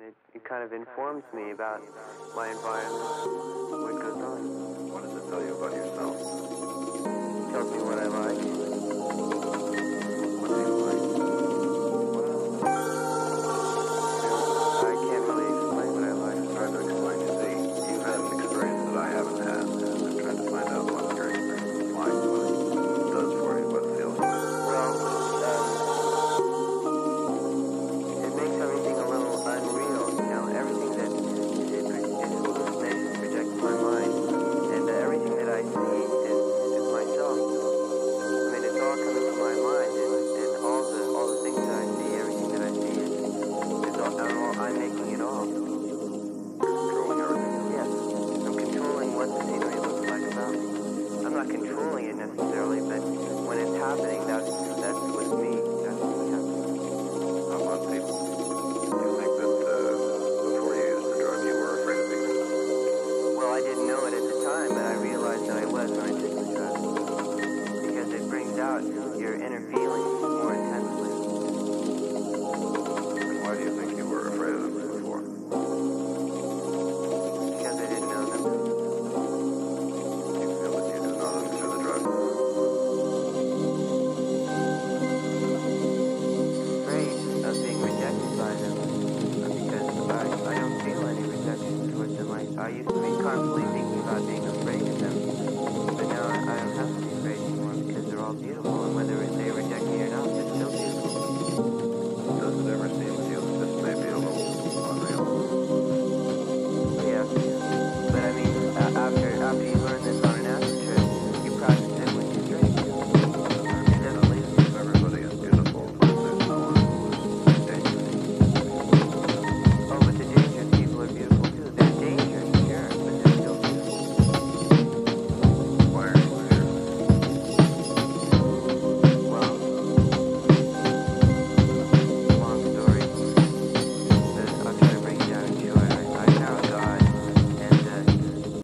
And it, it kind of informs me about my environment, making it all. Yes. I'm controlling what the scenery looks like. I'm not controlling it necessarily, but when it's happening, that's, that's with me. That's what's people to think that uh, the drug, you were afraid of people. Well, I didn't know it at the time, but I realized that I was when I took the. Because it brings out your inner feelings. you, I mean, constantly